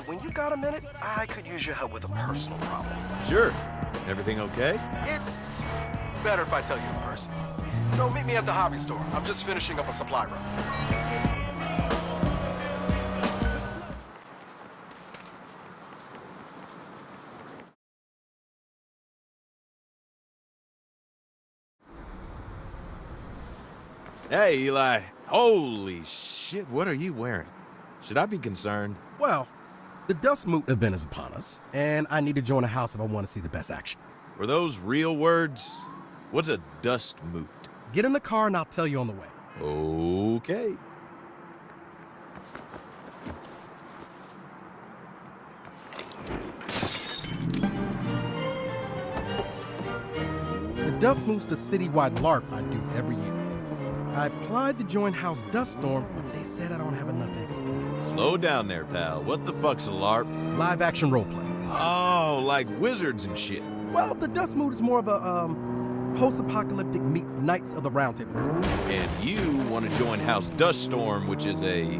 uh, when you got a minute, I could use your help with a personal problem. Sure. Everything okay? It's better if I tell you in person. So meet me at the hobby store. I'm just finishing up a supply run. Hey, Eli. Holy shit, what are you wearing? Should I be concerned? Well, the Dust Moot event is upon us, and I need to join a house if I want to see the best action. Were those real words? What's a dust moot? Get in the car and I'll tell you on the way. Okay. The Dust Moot's the citywide LARP I do every year. I applied to join House Duststorm, but they said I don't have enough XP. Slow down there, pal. What the fuck's a LARP? Live action roleplay. Oh, like wizards and shit. Well, the Dust Moot is more of a um post-apocalyptic meets Knights of the Round Table. And you want to join House Duststorm, which is a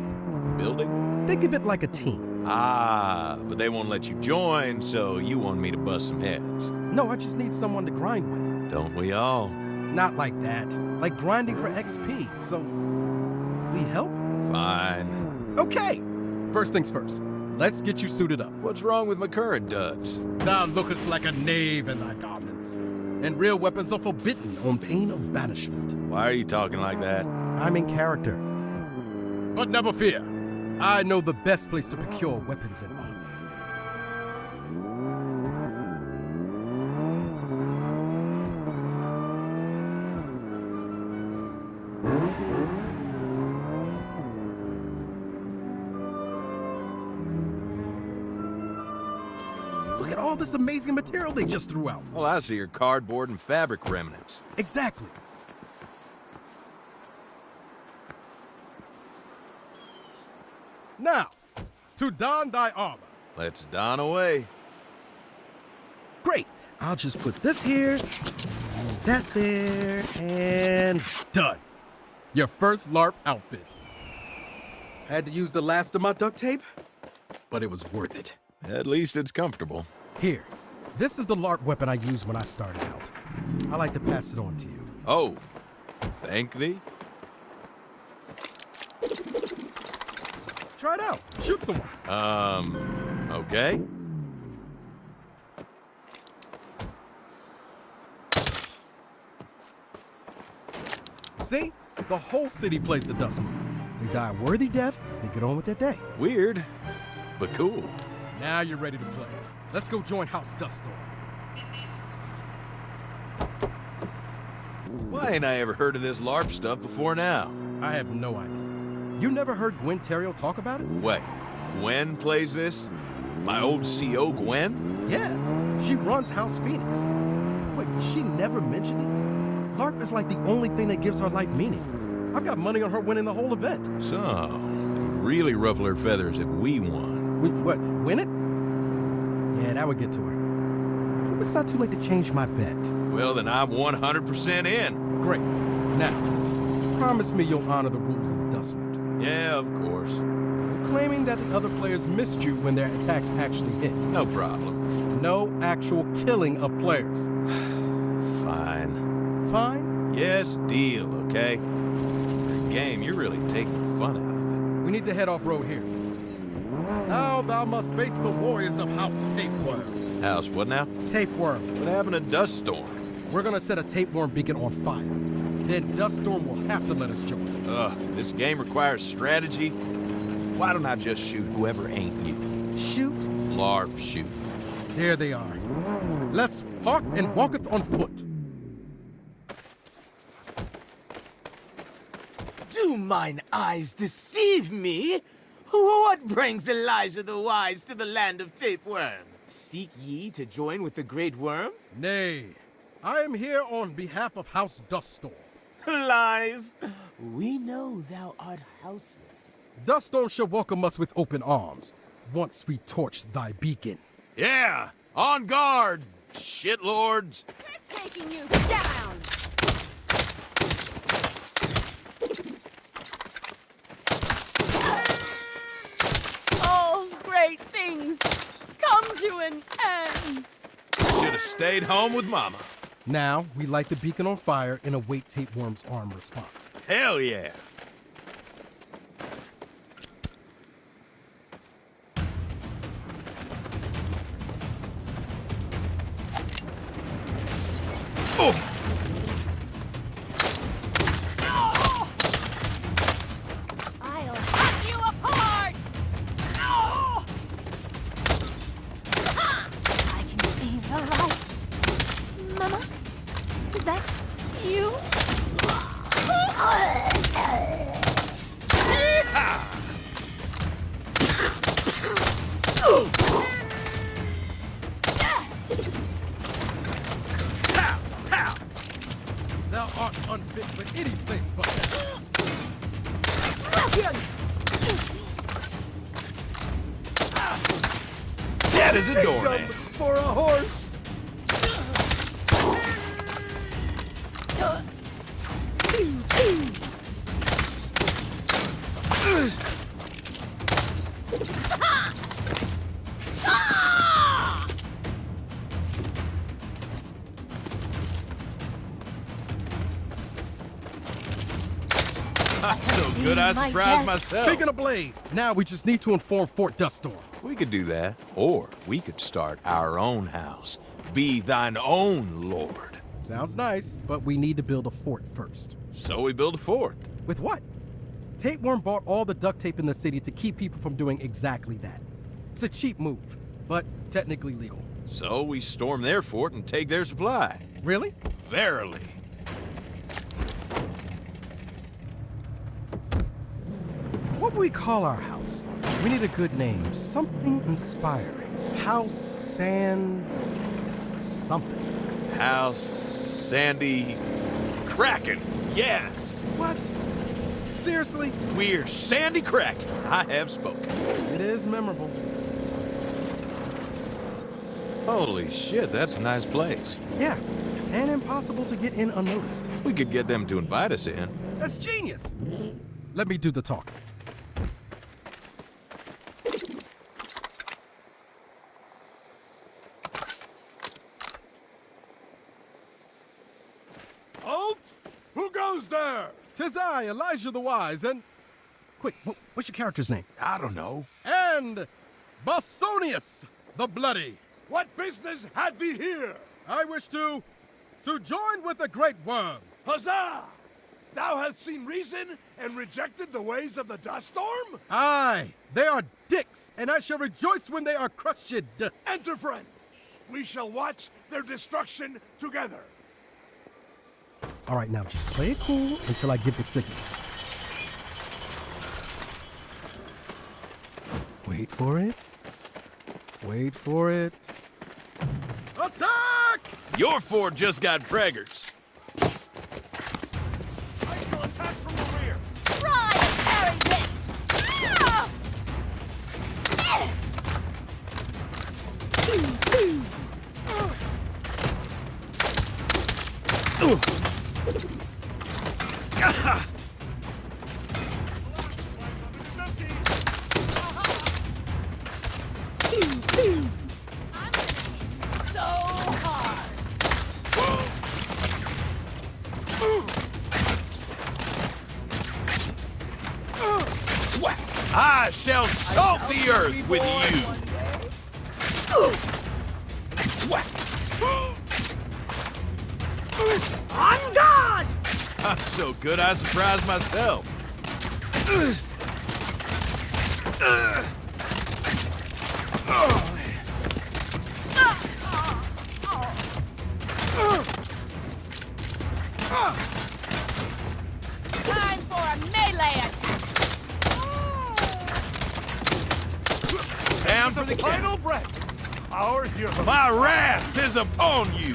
building? Think of it like a team. Ah, but they won't let you join, so you want me to bust some heads. No, I just need someone to grind with. Don't we all? Not like that. Like grinding for XP. So, we help? Fine. Okay. First things first. Let's get you suited up. What's wrong with my current duds? Thou lookest like a knave in thy garments, and real weapons are forbidden on pain of banishment. Why are you talking like that? I'm in character. But never fear. I know the best place to procure weapons and armor. All this amazing material they just threw out. Well, I see your cardboard and fabric remnants. Exactly. Now, to don thy armor. Let's don away. Great. I'll just put this here, that there, and done. Your first LARP outfit. Had to use the last of my duct tape, but it was worth it. At least it's comfortable. Here, this is the LARP weapon I used when I started out. I like to pass it on to you. Oh, thank thee. Try it out. Shoot someone. Um, okay. See? The whole city plays the dust moot. They die a worthy death, they get on with their day. Weird, but cool. Now you're ready to play. Let's go join House Duststorm. Why ain't I ever heard of this LARP stuff before now? I have no idea. You never heard Gwen Terrio talk about it? Wait, Gwen plays this? My old CO Gwen? Yeah, she runs House Phoenix. Wait, she never mentioned it? LARP is like the only thing that gives her life meaning. I've got money on her winning the whole event. So, it would really ruffle her feathers if we won. We, what, win it? That would get to her. Hope it's not too late to change my bet. Well, then I'm 100% in. Great. Now, promise me you'll honor the rules of the Dust Moot. Yeah, of course. Claiming that the other players missed you when their attacks actually hit. No problem. No actual killing of players. Fine. Fine? Yes, deal, okay? The game, you're really taking the fun out of it. We need to head off road here. Now thou must face the warriors of House Tapeworm. House, what now? Tapeworm. What happened to Dust Storm? We're gonna set a tapeworm beacon on fire. Then Dust Storm will have to let us join. Ugh, this game requires strategy. Why don't I just shoot whoever ain't you? Shoot. LARP shoot. There they are. Let's park and walketh on foot. Do mine eyes deceive me? What brings Elijah the Wise to the land of Tapeworm? Seek ye to join with the Great Worm? Nay, I am here on behalf of House Duststorm. Lies. We know thou art houseless. Duststorm shall welcome us with open arms once we torch thy beacon. Yeah! On guard, shitlords! We're taking you down! Oh, great things come to an end. Should have stayed home with Mama. Now, we light the beacon on fire and await Tapeworm's arm response. Hell yeah. So good I surprised death. myself. Taking a Blaze, now we just need to inform Fort Duststorm. We could do that. Or we could start our own house. Be thine own lord. Sounds nice, but we need to build a fort first. So we build a fort. With what? Tapeworm bought all the duct tape in the city to keep people from doing exactly that. It's a cheap move, but technically legal. So we storm their fort and take their supply. Really? Verily. What would we call our house? We need a good name, something inspiring. House Sand. something. House, Sandy, Kraken. Yes. What? Seriously? We're Sandy Kraken. I have spoken. It is memorable. Holy shit, that's a nice place. Yeah, and impossible to get in unnoticed. We could get them to invite us in. That's genius. Let me do the talking. Halt! Who goes there? I, Elijah the Wise, and. Quick, what's your character's name? I don't know. And. Bosonius the Bloody. What business had thee here? I wish to. to join with the Great Worm. Huzzah! Thou hast seen reason and rejected the ways of the dust storm? Aye, they are dicks, and I shall rejoice when they are crushed. Enter, friend. We shall watch their destruction together. All right, now just play it cool until I give the signal. Wait for it. Wait for it. Attack! Your Ford just got fraggers. I surprised myself. Time for a melee attack. Down for the count. Final breath. Our hero. My wrath is upon you.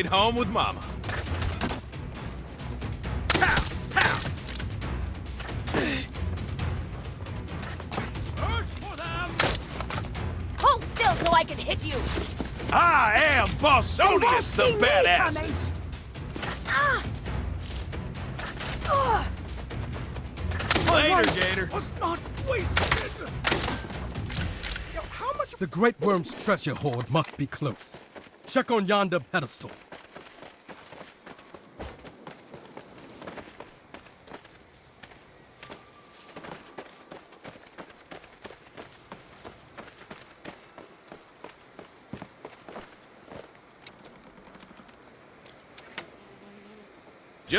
stayed home with Mama. Hold still so I can hit you. I am Bossonius the badass. Ah. Ah. Later, Gator. Was not wasted. The Great Worm's treasure hoard must be close. Check on yonder pedestal.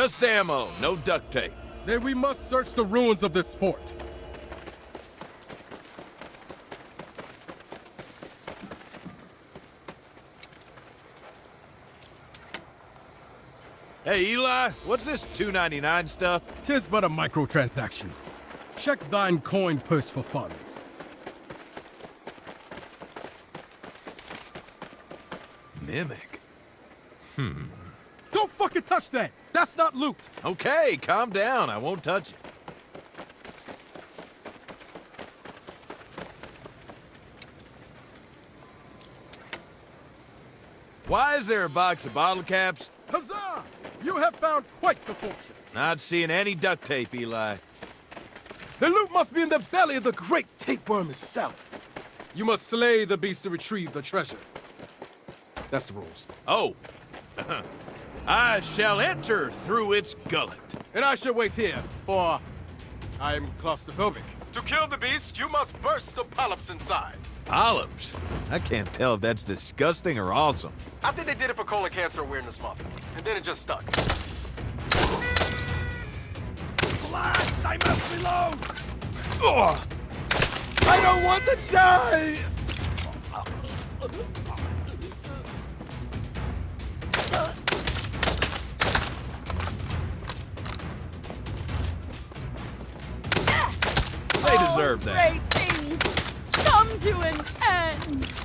Just ammo, no duct tape. Then we must search the ruins of this fort. Hey, Eli, what's this 299 stuff? Tis but a microtransaction. Check thine coin purse for funds. Mimic. Hmm. Don't fucking touch that! That's not loot! Okay, calm down. I won't touch it. Why is there a box of bottle caps? Huzzah! You have found quite the fortune. Not seeing any duct tape, Eli. The loot must be in the belly of the great tapeworm itself. You must slay the beast to retrieve the treasure. That's the rules. Oh. I shall enter through its gullet. And I shall wait here, for I am claustrophobic. To kill the beast, you must burst the polyps inside. Polyps? I can't tell if that's disgusting or awesome. I think they did it for colon cancer awareness month, and then it just stuck. blast? I must reload! Ugh! I don't want to die! Deserve that. Great things come to an end.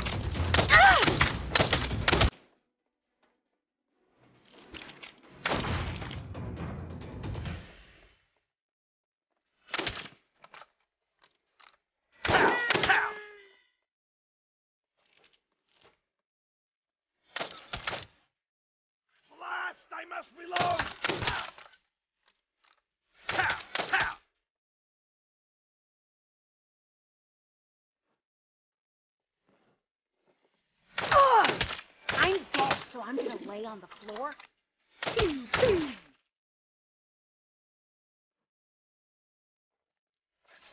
Lay on the floor.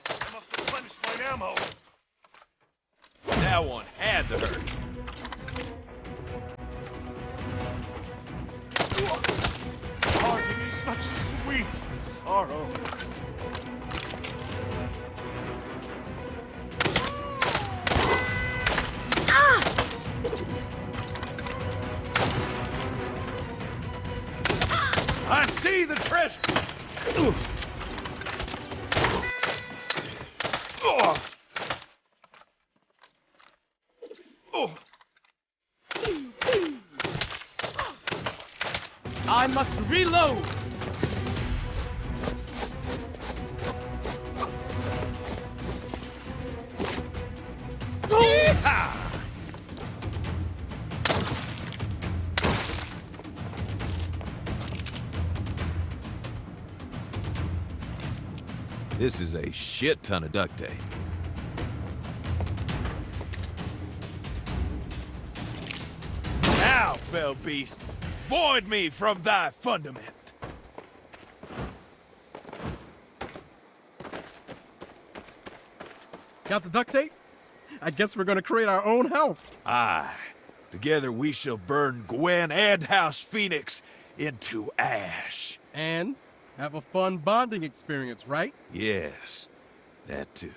I must replenish my ammo. That one I must reload. This is a shit ton of duct tape. Now, fell beast, void me from thy fundament. Got the duct tape? I guess we're gonna create our own house. Aye. Together we shall burn Gwen and House Phoenix into ash. And have a fun bonding experience, right? Yes, that too.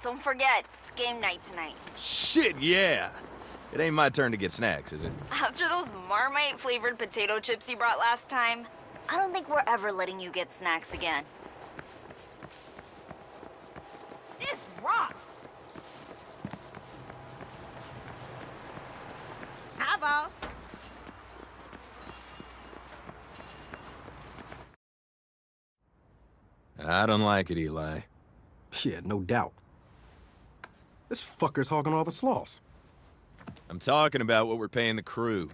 Don't forget, it's game night tonight. Shit, yeah. It ain't my turn to get snacks, is it? After those Marmite flavored potato chips you brought last time, I don't think we're ever letting you get snacks again. This rocks! Hi, boss. I don't like it, Eli. Yeah, no doubt. This fucker's hogging all the sloss. I'm talking about what we're paying the crew.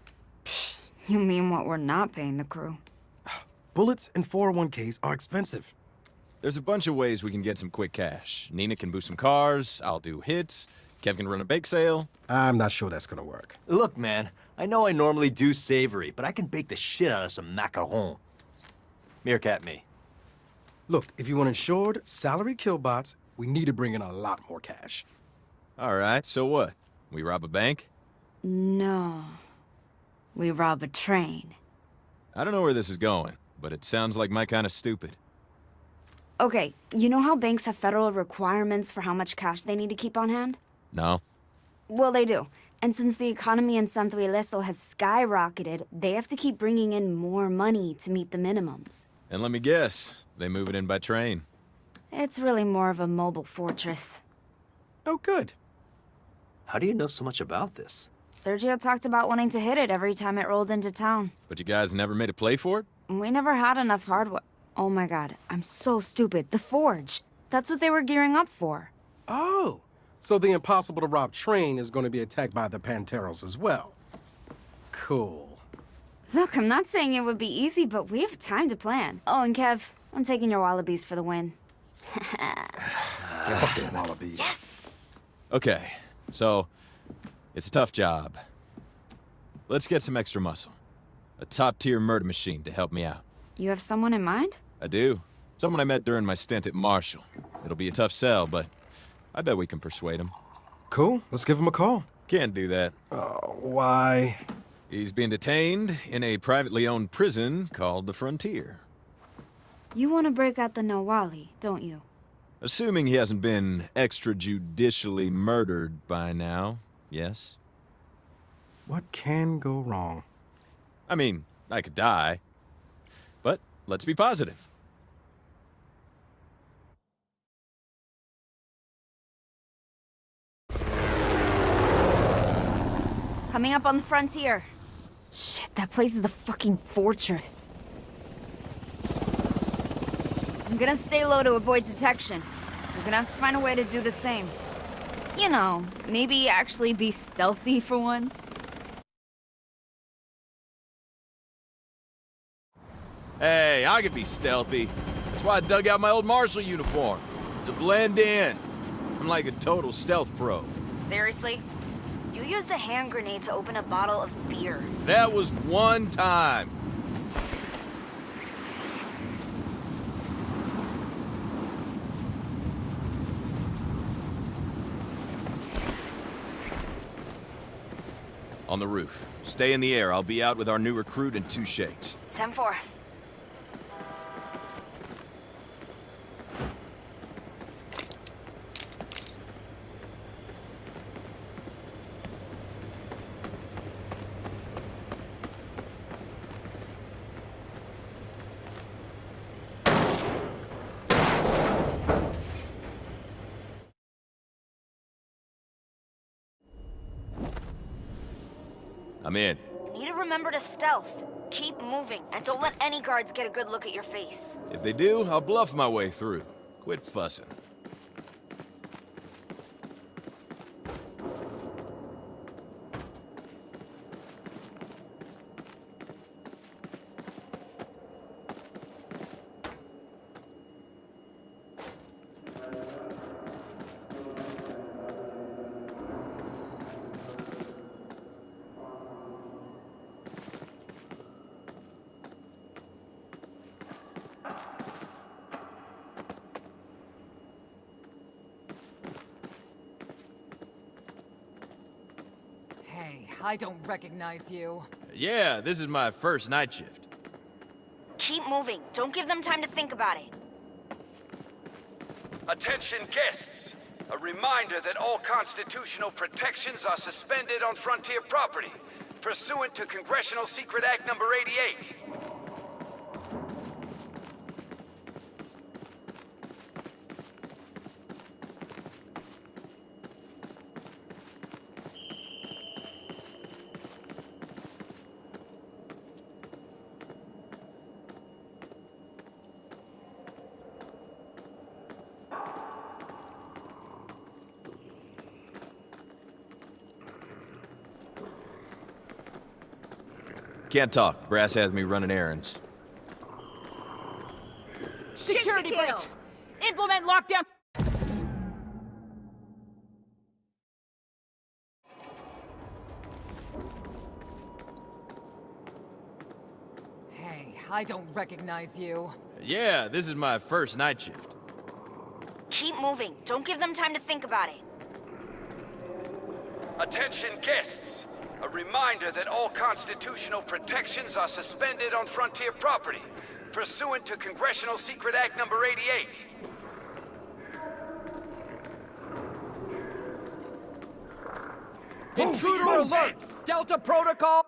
You mean what we're not paying the crew? Bullets and 401ks are expensive. There's a bunch of ways we can get some quick cash. Neenah can boost some cars, I'll do hits, Kev can run a bake sale. I'm not sure that's gonna work. Look, man, I know I normally do savory, but I can bake the shit out of some macaron. Meerkat me. Look, if you want insured, salary killbots, we need to bring in a lot more cash. All right, so what? We rob a bank? No. We rob a train. I don't know where this is going, but it sounds like my kind of stupid. Okay, you know how banks have federal requirements for how much cash they need to keep on hand? No? Well, they do. And since the economy in Santo Ileso has skyrocketed, they have to keep bringing in more money to meet the minimums. And let me guess, they move it in by train. It's really more of a mobile fortress. Oh, good. How do you know so much about this? Sergio talked about wanting to hit it every time it rolled into town. But you guys never made a play for it? We never had enough hardware. Oh my god, I'm so stupid. The Forge. That's what they were gearing up for. Oh, so the impossible to rob train is going to be attacked by the Panteros as well. Cool. Look, I'm not saying it would be easy, but we have time to plan. Oh, and Kev, I'm taking your wallabies for the win. Fucking wallabies. Yes! Okay, so it's a tough job. Let's get some extra muscle. A top tier murder machine to help me out. You have someone in mind? I do. Someone I met during my stint at Marshall. It'll be a tough sell, but I bet we can persuade him. Cool, let's give him a call. Can't do that. Oh, why? He's being detained in a privately owned prison called the Frontier. You want to break out the Nahualli, don't you? Assuming he hasn't been extrajudicially murdered by now, yes? What can go wrong? I mean, I could die. But let's be positive. Coming up on the frontier. Shit, that place is a fucking fortress. I'm gonna stay low to avoid detection. We're gonna have to find a way to do the same. You know, maybe actually be stealthy for once. Hey, I can be stealthy. That's why I dug out my old Marshall uniform. To blend in. I'm like a total stealth pro. Seriously? You used a hand grenade to open a bottle of beer. That was one time. On the roof. Stay in the air. I'll be out with our new recruit in two shakes. 10-4. I'm in. Need to remember to stealth. Keep moving, and don't let any guards get a good look at your face. If they do, I'll bluff my way through. Quit fussing. Hey, I don't recognize you. Yeah, this is my first night shift. Keep moving. Don't give them time to think about it. Attention guests! A reminder that all constitutional protections are suspended on frontier property, pursuant to Congressional Secret Act number 88. Can't talk. Brass has me running errands. Security breach! Implement lockdown! Hey, I don't recognize you. Yeah, this is my first night shift. Keep moving. Don't give them time to think about it. Attention guests! A reminder that all constitutional protections are suspended on frontier property, pursuant to Congressional Secret Act number 88. Intruder alert! Delta Protocol!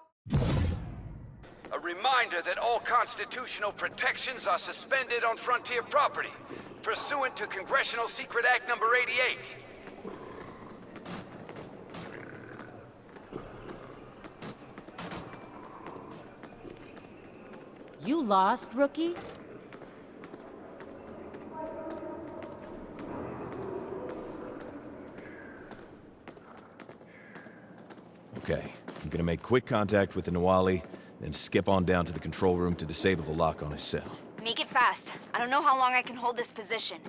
A reminder that all constitutional protections are suspended on frontier property, pursuant to Congressional Secret Act number 88. Lost, rookie? Okay, I'm gonna make quick contact with the Nahualli, then skip on down to the control room to disable the lock on his cell. Make it fast. I don't know how long I can hold this position.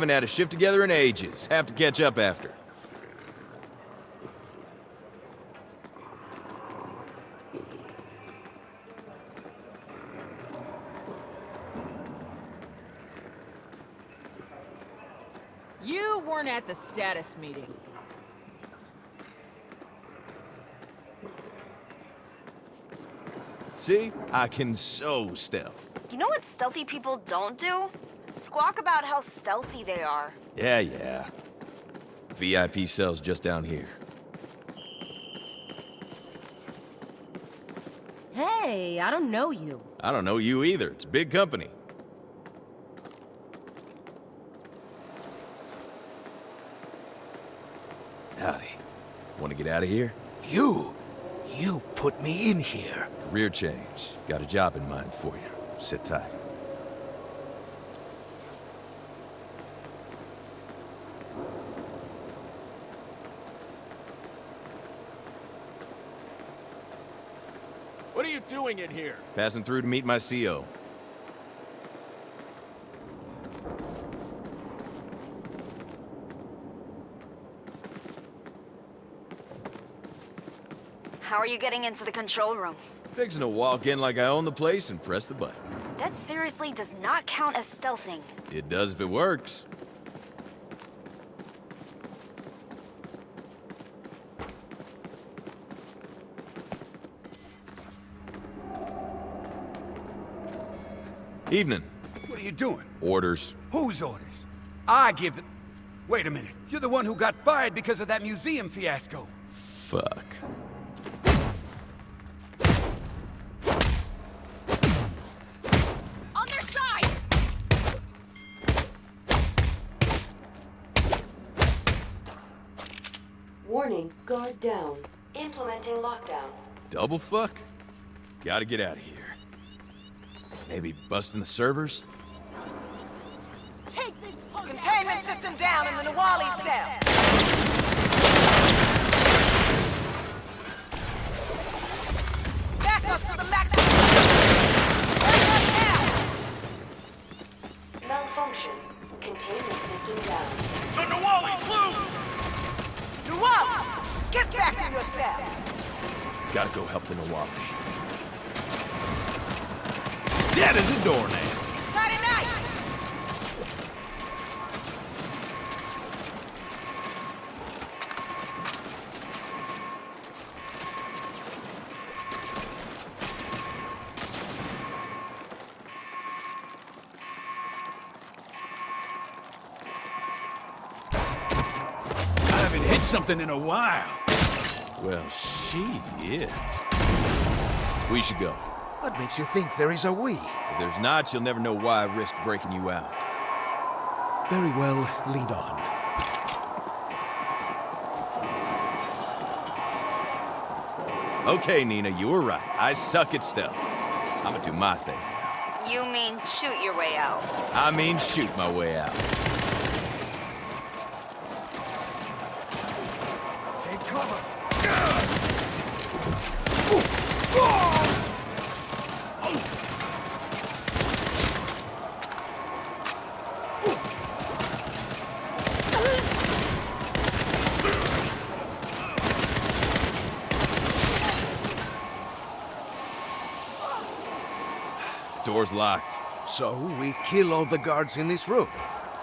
Haven't had a shift together in ages. Have to catch up after. You weren't at the status meeting. See? I can so stealth. You know what stealthy people don't do? Squawk about how stealthy they are. Yeah, yeah. VIP cells just down here. Hey, I don't know you. I don't know you either. It's a big company. Howdy. Want to get out of here? You? You put me in here. Rear change. Got a job in mind for you. Sit tight. Doing in here? Passing through to meet my CO. How are you getting into the control room? Fixing to walk in like I own the place and press the button. That seriously does not count as stealthing. It does if it works. Evening. What are you doing? Orders. Whose orders? I give them. Wait a minute. You're the one who got fired because of that museum fiasco. Fuck. On their side! Warning, guard down. Implementing lockdown. Double fuck? Gotta get out of here. Maybe busting the servers? Containment system down in the Nahualli cell. Back up to the maximum. Hurry up now! malfunction. Containment system down. The Nahualli's loose! Nahualli! Get back in your cell! Gotta go help the Nahualli. Dead as a doornail. It's Friday night! I haven't hit something in a while. Well, she did. We should go. What makes you think there is a we? If there's not, you'll never know why I risked breaking you out. Very well, lead on. Okay, Neenah, you were right. I suck at stealth. I'm gonna do my thing. You mean shoot your way out? I mean shoot my way out. Take cover. Door's locked. So we kill all the guards in this room.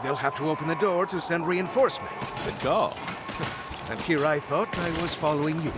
They'll have to open the door to send reinforcements. Good call. And here I thought I was following you.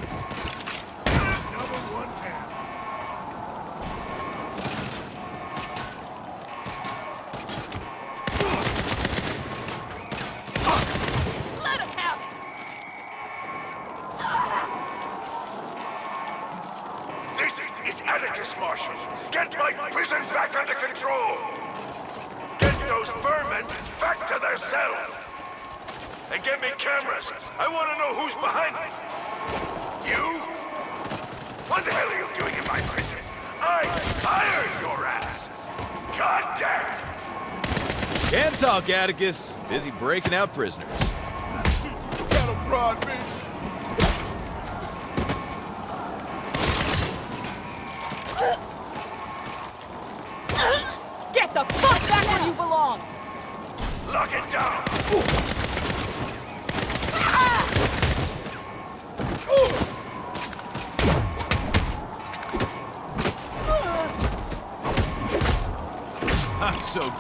Can't talk, Atticus. Busy breaking out prisoners. Got a broad bitch. Get the fuck back where you belong! Lock it down.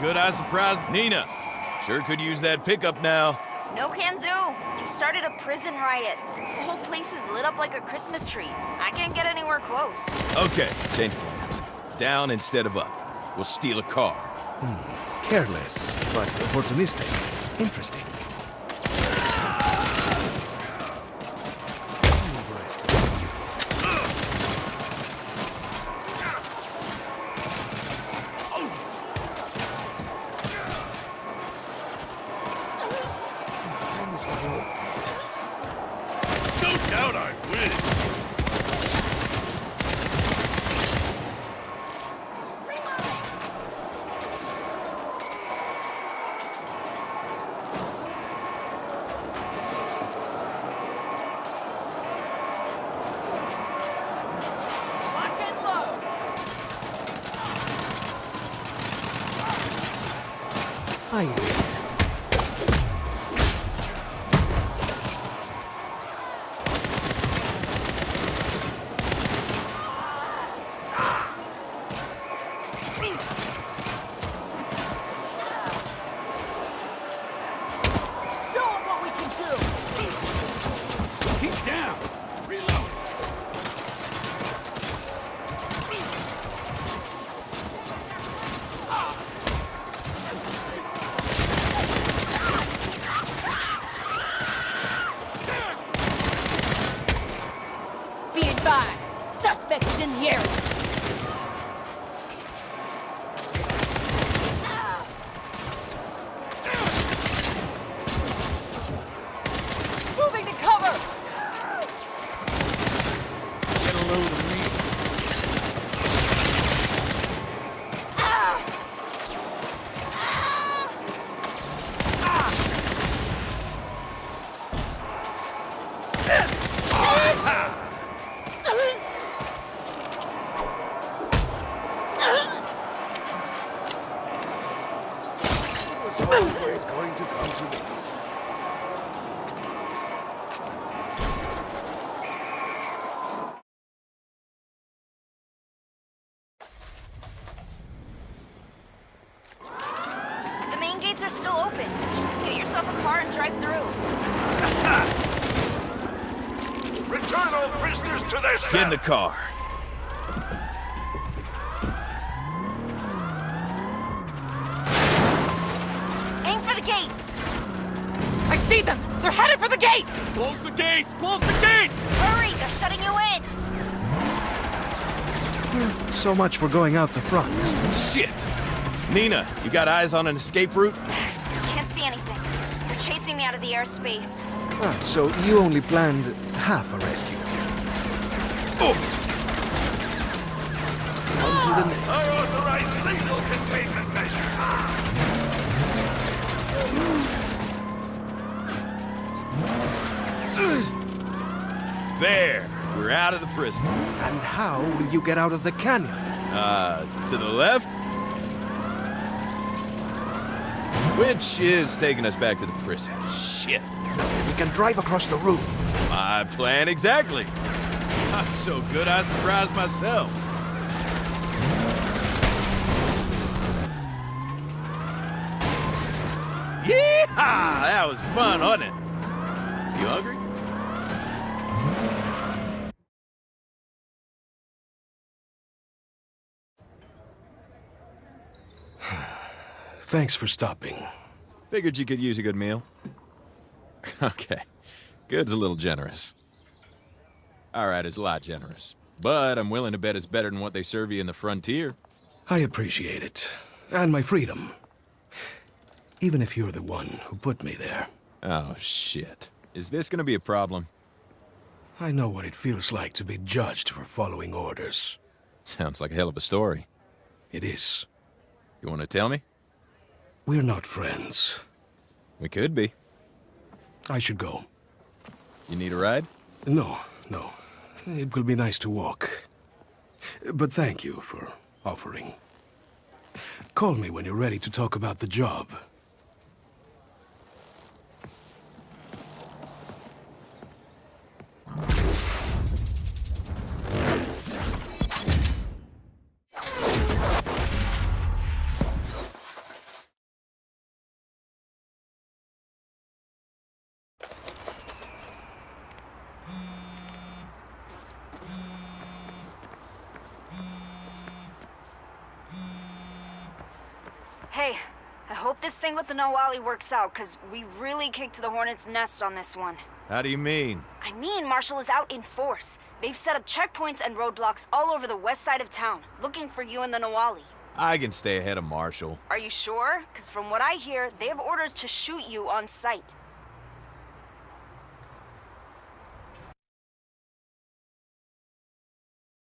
Good I surprised Nina. Sure could use that pickup now. No can do. You started a prison riot. The whole place is lit up like a Christmas tree. I can't get anywhere close. Okay, change plans. Down instead of up. We'll steal a car. Hmm, careless, but opportunistic. Interesting. Are still open. Just get yourself a car and drive through. Return all prisoners to their Get in the car. Aim for the gates! I see them! They're headed for the gate! Close the gates! Close the gates! Hurry, they're shutting you in! So much for going out the front. Shit! Neenah, you got eyes on an escape route? Can't see anything. They're chasing me out of the airspace. Ah, so you only planned half a rescue. Oh. On to the next. I authorize lethal containment measures. There, we're out of the prison. And how will you get out of the canyon? Uh, to the left? Which is taking us back to the prison. Shit. We can drive across the room. My plan exactly. I'm so good I surprised myself. Yeehaw! That was fun, wasn't it? You hungry? Thanks for stopping. Figured you could use a good meal. okay. Good's a little generous. Alright, it's a lot generous. But I'm willing to bet it's better than what they serve you in the frontier. I appreciate it. And my freedom. Even if you're the one who put me there. Oh, shit. Is this gonna be a problem? I know what it feels like to be judged for following orders. Sounds like a hell of a story. It is. You wanna tell me? We're not friends. We could be. I should go. You need a ride? No, no. It will be nice to walk. But thank you for offering. Call me when you're ready to talk about the job. This thing with the Nahualli works out, because we really kicked the Hornet's nest on this one. How do you mean? I mean, Marshall is out in force. They've set up checkpoints and roadblocks all over the west side of town, looking for you and the Nahualli. I can stay ahead of Marshall. Are you sure? Because from what I hear, they have orders to shoot you on sight.